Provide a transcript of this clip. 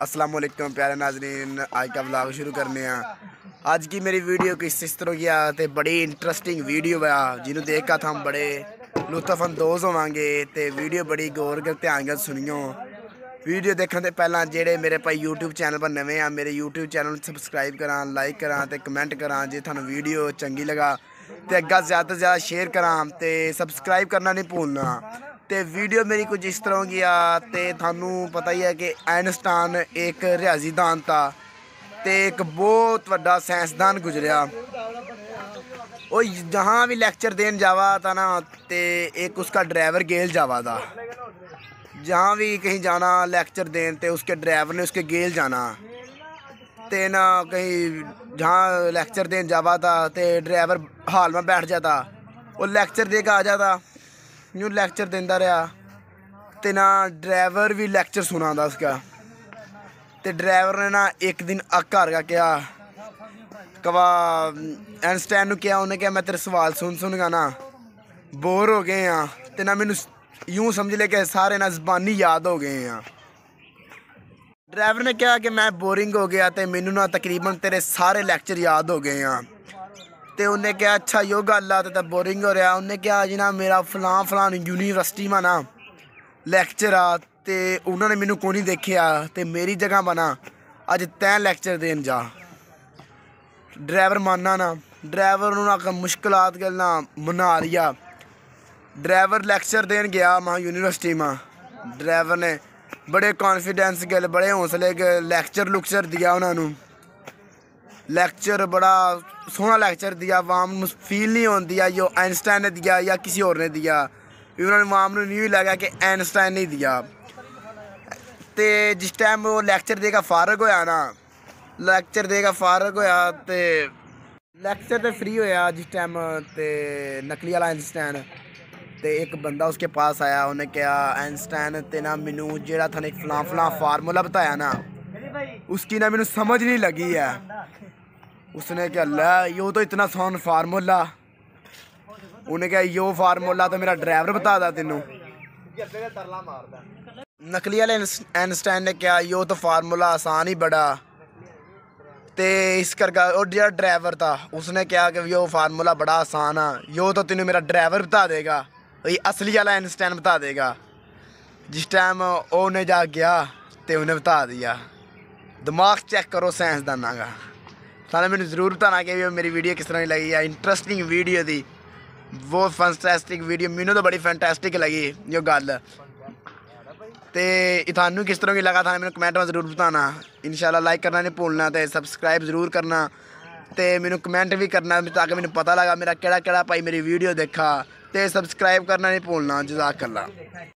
السلام علیکم پیارے ناظرین، آج کا ولاگ شروع کرنے ہیں۔ آج کی میری ویڈیو کس اس طرح کیا تے بڑی انٹرسٹنگ ویڈیو ہے۔ جنہوں دیکھ تھا ہم بڑے لطف اندوز ہوں گے تے ویڈیو بڑی غور کر دھیان گل سنیوں۔ ویڈیو دیکھنے تے پہلا جیڑے میرے پائی یوٹیوب چینل پر نوے ہیں، میرے یوٹیوب چینل سبسکرائب کران لائک کران تے کمنٹ کران جے تھانو ویڈیو چنگی لگا۔ تے اگا زیادہ زیادہ شیئر کران تے سبسکرائب کرنا نہیں بھولنا۔ تے ویڈیو میری کچھ اس طرح گیا تے تھانو پتہ ہی ہے کہ اینسٹان ایک ریاضی دان تھا۔ تے ایک بہت وڈا سائنسدان گزریا۔ وہ جہاں بھی لیکچر دین جاوا تھا نا، تے ایک اس کا ڈرائیور گیل جاوا تھا۔ جہاں بھی کہیں جانا، لیکچر دین تے اس کے ڈرائیور نے اس کے گیل جانا۔ تے نا کہیں جہاں لیکچر دین جاوا تھا، تے ڈرائیور حال میں بیٹھ جاتا۔ وہ لیکچر دے کے آ جاتا۔ یوں لیکچر دینا رہا تے نا ڈرائیور بھی لیکچر سنا دا اس کا تے ڈرائیور نے نا ایک دن اکار کا کیا کوا اینسٹین نو کیا انہیں کیا میں تیرے سوال سن سن گا نا بور ہو گئے ہیں تے نا میں یوں سمجھ لے کہ سارے نا زبانی یاد ہو گئے ہیں ڈرائیور نے کہا کہ میں بورنگ ہو گیا تے مینو نا تقریباً تیرے سارے لیکچر یاد ہو گئے ہیں تے انہیں کہا اچھا یو گل آ تے بورنگ ہو رہا انہیں کہا جی میرا فلاں فلاں یونیورسٹی میں نا لیکچر آ، تے انہوں نے مینو کو نہیں دیکھیا؟ تے میری جگہ بنا اج تین لیکچر دین جا۔ ڈرائیور ماننا نا ڈرائیور انہوں نے مشکلات گلنا منا رہا ڈرائیور لیکچر دین گیا ماں یونیورسٹی میں ڈرائیور نے بڑے کانفیڈینس گل، بڑے حوصلے گل لیکچر لکچر دیا انہوں نے۔ لیکچر بڑا سونا لیکچر دیا وام فیل نہیں ہون دیا جو اینسٹائن نے دیا یا کسی اور نے دیا انہوں نے وام نے نہیں لگا کہ اینسٹائن نہیں دیا تے جس ٹائم وہ لیکچر دے گا فارغ ہویا نا لیکچر دے گا فارغ ہویا تے لیکچر تے فری ہویا جس ٹائم تے نکلی والا اینسٹائن تے ایک بندہ اس کے پاس آیا انہیں کہا اینسٹائن تے نا مینو جیڑا تھا ایک فلاں فلاں فارمولا بتایا نا اس کی نا مینو سمجھ نہیں لگی ہے اس نے کہا، لے یو تو اتنا سون فارمولا. انہیں کہا یو فارمولا تو میرا ڈرائیور بتا دا تینوں. نکلی والے اینسٹائن نے کہا یو تو فارمولا آسان ہی بڑا. تے اس کر کے اور جو ڈرائیور تھا، اس نے کہا کہ یو فارمولا بڑا آسان ہاں، ہے یو تو تینوں میرا ڈرائیور بتا دے گا۔ یہ اصلی والا اینسٹائن بتا دے گا۔ جس ٹائم وہ انہیں جا گیا تے انہیں بتا دیا۔ دماغ چیک کرو سائنسدانہ کا سارے میں ضرور بتانا کہ میری ویڈیو کس طرح لگی ہے انٹرسٹنگ ویڈیو تھی وہ فنٹیسٹک ویڈیو مینو تو بڑی فینٹیسٹک لگی جو گل تے تھانوں کس طرح کی لگا تھا میں کمنٹ میں ضرور بتانا انشاءاللہ لائک کرنا نہیں بھولنا تے سبسکرائب ضرور کرنا تے مینوں کمنٹ بھی کرنا تاکہ مینوں پتہ لگا میرا کیڑا کیڑا پائی میری ویڈیو دیکھا تے سبسکرائب کرنا نہیں بھولنا جزاک اللہ